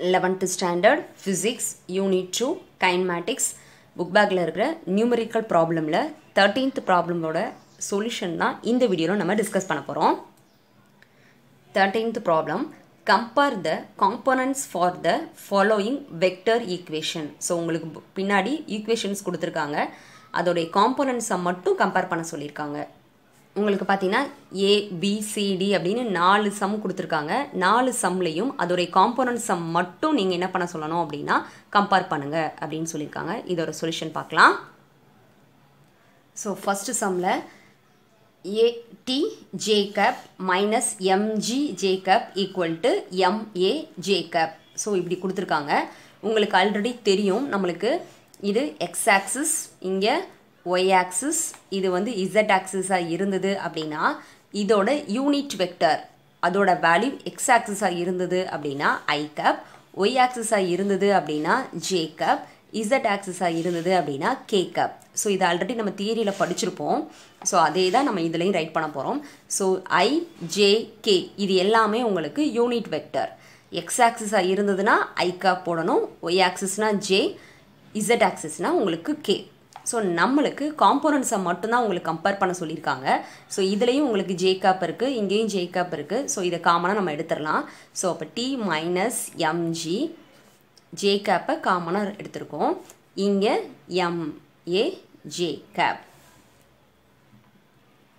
Eleventh standard physics unit two kinematics book பேக்கில் இருக்கிற numerical ப்ராப்ளமில் தேர்ட்டீன்த் ப்ராப்ளமோட சொல்யூஷன் தான் இந்த வீடியோவில் நம்ம டிஸ்கஸ் பண்ண போகிறோம் thirteenth problem compare the components for the following vector equation so உங்களுக்கு பின்னாடி ஈக்குவேஷன்ஸ் கொடுத்துருக்காங்க. அதோடைய காம்போனன்ஸை மட்டும் கம்பேர் பண்ண சொல்லியிருக்காங்க. உங்களுக்கு பார்த்தீங்கன்னா ஏபிசிடி அப்படின்னு நாலு சம் கொடுத்துருக்காங்க. நாலு சம்லையும் அதோடைய காம்போனன்ட் சம் மட்டும் நீங்கள் என்ன பண்ண சொல்லணும் அப்படின்னா கம்பேர் பண்ணுங்கள் அப்படின்னு சொல்லியிருக்காங்க. இதோட சொல்யூஷன் பார்க்கலாம். ஸோ ஃபஸ்ட்டு சம்மில் A T J cap minus MG J cap equal to MA J cap so இப்படி கொடுத்துருக்காங்க. உங்களுக்கு ஆல்ரெடி தெரியும். நம்மளுக்கு இது எக்ஸ் ஆக்சிஸ் இங்கே ஒய் ஆக்சிஸ் இது வந்து இசட் ஆக்சிஸாக இருந்தது அப்படின்னா இதோட யூனிட் வெக்டர் அதோட வேல்யூ எக்ஸ் ஆக்சிஸாக இருந்தது அப்படின்னா ஐ கப் ஒய் ஆக்சிஸாக இருந்தது அப்படின்னா ஜே கப் இசட் ஆக்சிஸாக இருந்தது அப்படின்னா கே கப் ஸோ இது ஆல்ரெடி நம்ம தியரியில் படிச்சிருப்போம். ஸோ அதே தான் நம்ம இதுலேயும் ரைட் பண்ண போகிறோம் ஸோ ஐ ஜே கே இது எல்லாமே உங்களுக்கு யூனிட் வெக்டர் எக்ஸ் ஆக்சிஸாக இருந்ததுன்னா ஐ கப் போடணும். ஒய் ஆக்சிஸ்னால் ஜே இசட் ஆக்சிஸ்னால் உங்களுக்கு கே ஸோ நம்மளுக்கு காம்போனன்ட்ஸை மட்டும்தான் உங்களுக்கு கம்பேர் பண்ண சொல்லியிருக்காங்க. ஸோ இதுலேயும் உங்களுக்கு ஜே கேப் இருக்குது இங்கேயும் ஜே கேப் இருக்குது ஸோ இதை காமனாக நம்ம எடுத்துடலாம். ஸோ அப்போ டி மைனஸ் எம்ஜி ஜே கேப்பை காமனாக எடுத்திருக்கோம். இங்கே எம்ஏஜே ஜே கேப்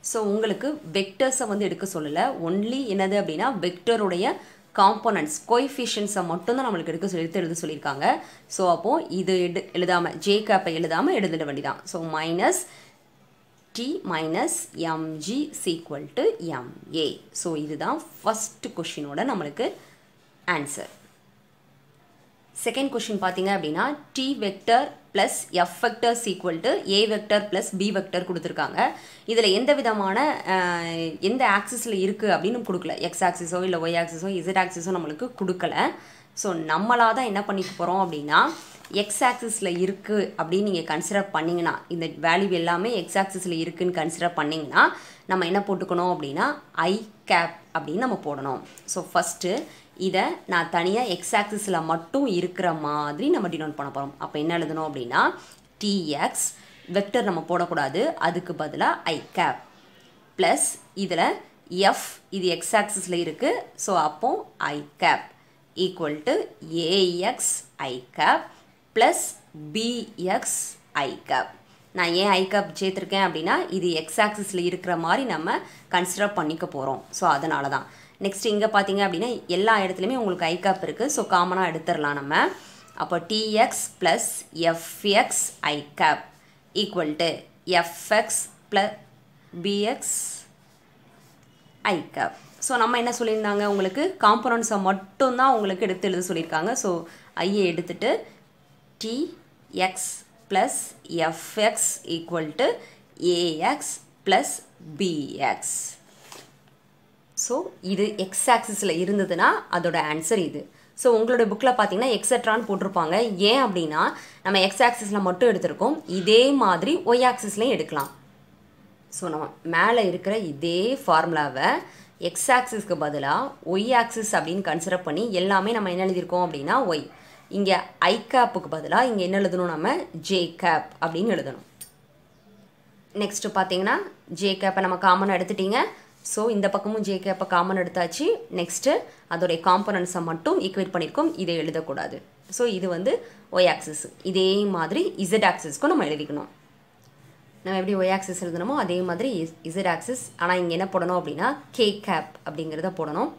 ஸோ உங்களுக்கு வெக்டர்ஸை வந்து எடுக்க சொல்லலை. ஒன்லி என்னது அப்படின்னா வெக்டருடைய காம்போனன்ட்ஸ் கோஎஃபிஷியன்ஸை மட்டும்தான் நம்மளுக்கு எடுக்க சொல்லி எடுத்து எழுத சொல்லியிருக்காங்க. ஸோ அப்போது இது எடு எழுதாமல் ஜே கேப்பை எழுதாமல் எழுதிட வேண்டிதான் so minus T minus MG equal to MA so இதுதான் ஃபஸ்ட்டு கொஷினோட நம்மளுக்கு ஆன்சர் செகண்ட் கொஷின் பார்த்தீங்க அப்படின்னா T vector plus F vectors equal to A vector plus B vector கொடுத்துருக்காங்க. இதில் எந்த விதமான எந்த ஆக்சிஸில் இருக்குது அப்படின்னு கொடுக்கல. எக்ஸ் ஆக்சிஸோ இல்லை ஒய் ஆக்சிஸோ இசட் ஆக்சிஸோ நம்மளுக்கு கொடுக்கல. ஸோ நம்மளாக தான் என்ன பண்ணிக்க போகிறோம் அப்படின்னா எக்ஸ் ஆக்சிஸில் இருக்குது அப்படின்னு நீங்கள் கன்சிடர் பண்ணிங்கன்னா இந்த வேல்யூ எல்லாமே எக்ஸ் ஆக்சிஸில் இருக்குதுன்னு கன்சிடர் பண்ணிங்கன்னா நம்ம என்ன போட்டுக்கணும் அப்படின்னா ஐ கேப் அப்படின்னு நம்ம போடணும். ஸோ ஃபஸ்ட்டு இதை நான் தனியாக எக்ஸ் ஆக்சிஸில் மட்டும் இருக்கிற மாதிரி நம்ம டினோட் பண்ண போகிறோம் அப்போ என்ன எழுதணும் அப்படின்னா டிஎக்ஸ் வெக்டர் நம்ம போடக்கூடாது. அதுக்கு பதிலாக ஐ கேப் ப்ளஸ் இதில் எஃப் இது எக்ஸ் ஆக்சிஸில் இருக்குது ஸோ அப்போ I cap equal to AX I cap plus BX I cap நான் ஏன் ஐ கப் சேர்த்துருக்கேன் அப்படின்னா இது எக்ஸ் ஆக்சிஸில் இருக்கிற மாதிரி நம்ம கன்சிடர் பண்ணிக்க போகிறோம் ஸோ அதனால தான் நெக்ஸ்ட் இங்கே பார்த்தீங்க அப்படின்னா எல்லா இடத்துலையுமே உங்களுக்கு ஐ கப் இருக்குது ஸோ காமனாக எடுத்துடலாம் நம்ம. அப்போ TX plus FX I cap equal to FX plus BX I cap so நம்ம என்ன சொல்லியிருந்தாங்க உங்களுக்கு? காம்பனன்ட்ஸை மட்டும்தான் உங்களுக்கு எடுத்து எழுத சொல்லியிருக்காங்க. ஸோ ஐயை எடுத்துட்டு T X plus FX equal to AX plus BX so இது எக்ஸ் ஆக்சிஸில் இருந்ததுன்னா அதோட ஆன்சர் இது. ஸோ உங்களோட புக்கில் பார்த்தீங்கன்னா எக்ஸட்ரான்னு போட்டிருப்பாங்க. ஏன் அப்படின்னா நம்ம எக்ஸ் ஆக்சிஸில் மட்டும் எடுத்திருக்கோம். இதே மாதிரி ஒய் ஆக்சிஸ்லையும் எடுக்கலாம். ஸோ நம்ம மேலே இருக்கிற இதே ஃபார்முலாவை எக்ஸ் ஆக்சிஸ்க்கு பதிலாக ஒய் ஆக்சிஸ் அப்படின்னு கன்சிடர் பண்ணி எல்லாமே நம்ம என்ன எழுதியிருக்கோம் அப்படின்னா ஒய் இங்கே ஐ கேப்புக்கு பதிலாக இங்கே என்ன எழுதணும் நம்ம? ஜே கேப் அப்படின்னு எழுதணும். நெக்ஸ்ட்டு பார்த்தீங்கன்னா ஜே கேப்பை நம்ம காமன் எடுத்துட்டீங்க. ஸோ இந்த பக்கமும் ஜே கேப்பை காமன் எடுத்தாச்சு. நெக்ஸ்ட்டு அதோடைய காம்பனன்ஸை மட்டும் ஈக்குவேட் பண்ணியிருக்கோம் இதை எழுதக்கூடாது. ஸோ இது வந்து ஒய் ஆக்சிஸ் இதே மாதிரி இசட் ஆக்சிஸ்க்கும் நம்ம எழுதிக்கணும். நம்ம எப்படி ஒய் ஆக்சிஸ் எழுதணுமோ அதே மாதிரி இசட் ஆக்சிஸ் ஆனால் இங்கே என்ன போடணும் அப்படின்னா கே கேப் அப்படிங்கிறத போடணும்.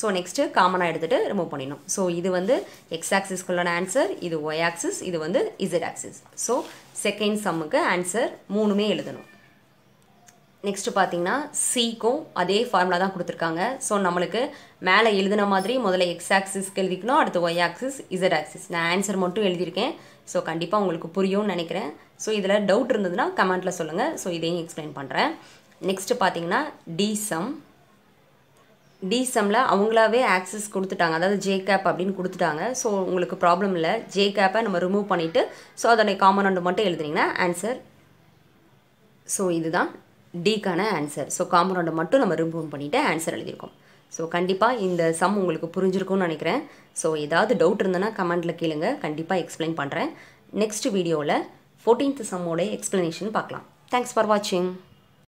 ஸோ நெக்ஸ்ட்டு காமனாக எடுத்துகிட்டு ரிமூவ் பண்ணிடணும். ஸோ இது வந்து எக்ஸ் ஆக்சிஸ்க்குள்ளான ஆன்சர் இது ஒய் ஆக்சிஸ் இது வந்து இசட் ஆக்சிஸ் ஸோ செகண்ட் சம்முக்கு ஆன்சர் மூணுமே எழுதணும். நெக்ஸ்ட்டு பார்த்தீங்கன்னா சிக்கும் அதே ஃபார்முலா தான் கொடுத்துருக்காங்க. ஸோ நம்மளுக்கு மேலே எழுதின மாதிரி முதல்ல எக்ஸ் ஆக்சிஸ்க்கு எழுதிக்கணும் அடுத்து ஒய் ஆக்சிஸ் இசட் ஆக்சிஸ் நான் ஆன்சர் மட்டும் எழுதியிருக்கேன். ஸோ கண்டிப்பாக உங்களுக்கு புரியும்னு நினைக்கிறேன். ஸோ இதில் டவுட் இருந்ததுன்னா கமெண்ட்டில் சொல்லுங்கள் ஸோ இதையும் எக்ஸ்பிளைன் பண்ணுறேன் நெக்ஸ்ட்டு பார்த்தீங்கன்னா டி சம் டி சம்மில் அவங்களாவே ஆக்சஸ் கொடுத்துட்டாங்க. அதாவது ஜே கேப் அப்படின்னு கொடுத்துட்டாங்க. ஸோ உங்களுக்கு ப்ராப்ளம் இல்லை. ஜே கேப்பை நம்ம ரிமூவ் பண்ணிவிட்டு ஸோ அதோடைய காம்பனண்ட் மட்டும் எழுதுனீங்கன்னா ஆன்சர் ஸோ இதுதான் டிக்கான ஆன்சர் ஸோ காம்பனண்ட்டை மட்டும் நம்ம ரிமூவ் பண்ணிவிட்டு ஆன்சர் எழுதியிருக்கோம். ஸோ கண்டிப்பாக இந்த சம் உங்களுக்கு புரிஞ்சிருக்கும்னு நினைக்கிறேன். ஸோ ஏதாவது டவுட் இருந்ததுன்னா கமெண்ட்டில் கேளுங்க. கண்டிப்பாக எக்ஸ்பிளைன் பண்ணுறேன் நெக்ஸ்ட் வீடியோவில் ஃபோர்டீன்த் சம்மோட எக்ஸ்ப்ளனேஷன் பார்க்கலாம். தேங்க்ஸ் ஃபார் வாட்சிங்